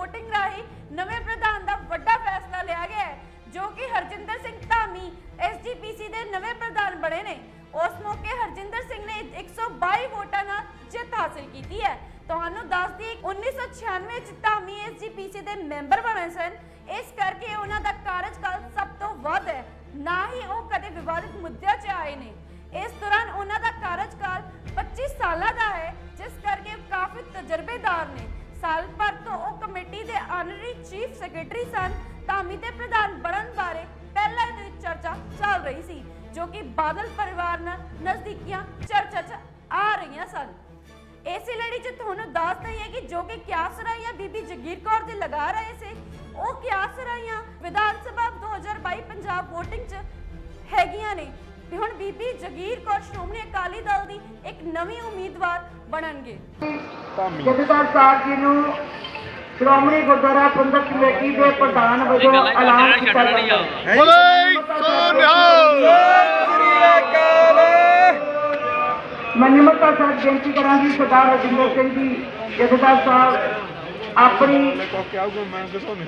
VOTING ਰਾਹੀਂ ਨਵੇਂ ਪ੍ਰਧਾਨ ਦਾ ਵੱਡਾ ਫੈਸਲਾ ਲਿਆ ਗਿਆ ਹੈ, ਜੋ ਕਿ ਹਰਜਿੰਦਰ ਸਿੰਘ ਧਾਮੀ ਐਸਜੀਪੀਸੀ ਦੇ ਨਵੇਂ ਪ੍ਰਧਾਨ ਬਣੇ ਨੇ। ਉਸ ਮੌਕੇ ਹਰਜਿੰਦਰ ਸਿੰਘ ਨੇ 122 ਵੋਟਾਂ ਨਾਲ ਜਿੱਤ ਹਾਸਲ ਕੀਤੀ ਹੈ। ਤੁਹਾਨੂੰ ਦੱਸ ਦਈਏ 1996 ਚ ਧਾਮੀ ਐਸਜੀਪੀਸੀ ਦੇ ਮੈਂਬਰ ਬਣੇ ਸਨ। ਇਸ ਕਰਕੇ ਉਹਨਾਂ ਦਾ ਕਾਰਜਕਾਲ ਸਭ ਤੋਂ ਵੱਧ ਹੈ। ਨਾ ਹੀ ਉਹ ਕਦੇ ਵਿਵਾਦਿਤ ਮੁੱਦਿਆਂ 'ਚ ਆਏ ਨੇ। ਇਸ ਦੌਰਾਨ ਉਹਨਾਂ ਦਾ ਕਾਰਜਕਾਲ 25 ਸਾਲਾਂ ਦਾ ਹੈ, ਜਿਸ ਕਰਕੇ ਕਾਫੀ ਤਜਰਬੇਦਾਰ ਨੇ। ਸਾਲ ਭਰ ਤੋਂ ਉਹ ਕਮੇਟੀ ਦੇ ਆਨਰੀ ਚੀਫ ਸੈਕਟਰੀ ਸਨ ਧਾਮੀ ਦੇ ਪ੍ਰਧਾਨ ਬਣਨ ਬਾਰੇ ਪਹਿਲਾਂ ਹੀ ਚਰਚਾ ਚੱਲ ਰਹੀ ਸੀ, ਜੋ ਕਿ ਬਾਦਲ ਪਰਿਵਾਰ ਨਾਲ ਨਜ਼ਦੀਕੀਆਂ ਚਰਚਾ 'ਚ ਆ ਰਹੀਆਂ ਸਨ। ਇਸੇ ਲੜੀ 'ਚ ਤੁਹਾਨੂੰ ਦੱਸ ਦਈਏ ਕਿ ਜੋ ਕਿ ਕਿਆਸ ਬੀਬੀ ਜਗੀਰ ਕੌਰ ਦੇ ਲਗਾ ਰਹੇ ਸੀ, ਉਹ ਕਿਆਸ ਰਾਈਆਂ ਵਿਧਾਨ ਸਭਾ 2022 ਪੰਜਾਬ VOTING 'ਚ ਹੈਗੀਆਂ ਨੇ। ਤੇ ਹੁਣ ਬੀਬੀ ਜਗੀਰ ਕੌਰ, ਸ਼੍ਰੋਮਣੀ ਅਕਾਲੀ ਦਲ ਦੀ ਇੱਕ ਨਵੀਂ ਉਮੀਦਵਾਰ ਬਣਨਗੇ। ਜਥੇਦਾਰ ਸਾਹਿਬ ਜੀ ਨੂੰ ਸ਼੍ਰੋਮਣੀ ਗੁਰਦੁਆਰਾ ਪ੍ਰਬੰਧਕ ਕਮੇਟੀ ਦੇ ਪ੍ਰਧਾਨ ਵਜੋਂ ਐਲਾਨ ਕੀਤਾ ਗਿਆ ਹੈ। ਬੋਲੇ ਮੈਂ ਨਿਮਰਤਾ ਸਾਹਿਬ ਬੇਨਤੀ ਕਰਾਂਗੀ ਸਰਦਾਰ ਰਜਿੰਦਰ ਸਿੰਘ ਜੀ ਜਥੇਦਾਰ ਸਾਹਿਬ ਆਪਣੀ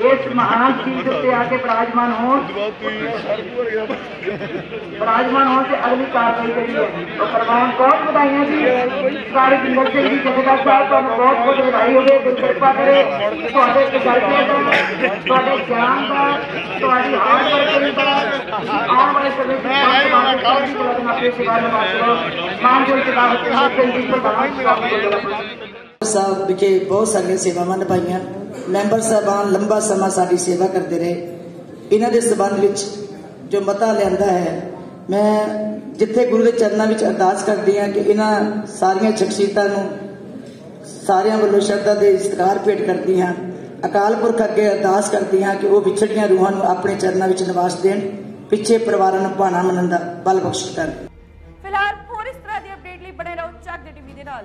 ਇਸ ਮਹਾਨ ਸੀਟ ਉੱਤੇ ਆ ਕੇ ਵਿਰਾਜਮਾਨ ਹੋਣ। ਵਿਰਾਜਮਾਨ ਹੋਣ ਤੇ ਅਗਲੀ ਕਾਰਵਾਈ ਜਿਹੜੀ ਹੈ, ਉਹ ਕਰਵਾਉਣ ਬਹੁਤ ਵਧਾਈਆਂ ਜੀ। ਸਰਦਾਰ ਰਜਿੰਦਰ ਸਿੰਘ ਜੀ, ਜਥੇਦਾਰ ਸਾਹਿਬ, ਤੁਹਾਨੂੰ ਬਹੁਤ ਬਹੁਤ ਵਧਾਈ ਹੋਵੇ ਤੇ ਕਿਰਪਾ ਕਰੇ। ਤੁਹਾਡੇ ਤਜਰਬੇ ਦਾ, ਤੁਹਾਡੇ ਗਿਆਨ ਦਾ, ਤੁਹਾਡੀ ਹਾਰਡ ਵਰਕਿੰਗ ਦਾ, ਆਉਣ ਵਾਲੇ ਸਮੇਂ ਵਿੱਚ ਕਾਫੀ ਲੱਗਣਾ ਆਪਣੀ ਸੇਵਾ ਨਿਭਾਉਂਦੇ ਮਾਨਯੋਗ ਸਰਦਾਰ ਸਿੰਘ ਜੀ ਪ੍ਰਧਾਨ ਸ਼੍ਰੋਮਣੀ ਸਾਹਿਬ ਵਿਖੇ ਬਹੁਤ ਸਾਰੀਆਂ ਸੇਵਾਵਾਂ ਨਿਭਾਈਆਂ। ਮੈਂਬਰ ਸਾਹਿਬਾਨ ਲੰਬਾ ਸਮਾਂ ਸਾਡੀ ਸੇਵਾ ਕਰਦੇ ਰਹੇ। ਇਹਨਾਂ ਦੇ ਸਬੰਧ ਵਿੱਚ ਜੋ ਮਤਾ ਲਿਆਂਦਾ ਹੈ, ਮੈਂ ਜਿੱਥੇ ਗੁਰੂ ਦੇ ਚਰਨਾਂ ਵਿੱਚ ਅਰਦਾਸ ਕਰਦੀ ਹਾਂ ਕਿ ਇਹਨਾਂ ਸਾਰੀਆਂ ਸ਼ਖਸੀਅਤਾਂ ਨੂੰ ਸਾਰਿਆਂ ਵੱਲੋਂ ਸ਼ਰਧਾ ਦੇ ਸਤਿਕਾਰ ਭੇਟ ਕਰਦੀ ਹਾਂ। ਅਕਾਲ ਪੁਰਖ ਅੱਗੇ ਅਰਦਾਸ ਕਰਦੀ ਹਾਂ ਕਿ ਉਹ ਵਿਛੜੀਆਂ ਰੂਹਾਂ ਨੂੰ ਆਪਣੇ ਚਰਨਾਂ ਵਿੱਚ ਨਿਵਾਸ ਦੇਣ, ਪਿੱਛੇ ਪਰਿਵਾਰਾਂ ਨੂੰ ਭਾਣਾ ਮੰਨਣ ਦਾ ਬਲ ਬਖਸ਼ ਕਰਨ। ਫਿਲਹਾਲ ਹੋਰ ਇਸ ਤਰ੍ਹਾਂ ਦੀ ਅਪਡੇਟ ਲਈ ਬਣੇ ਰਹੋ ਚੱਕ ਦੇ ਟੀਵੀ ਦੇ ਨਾਲ।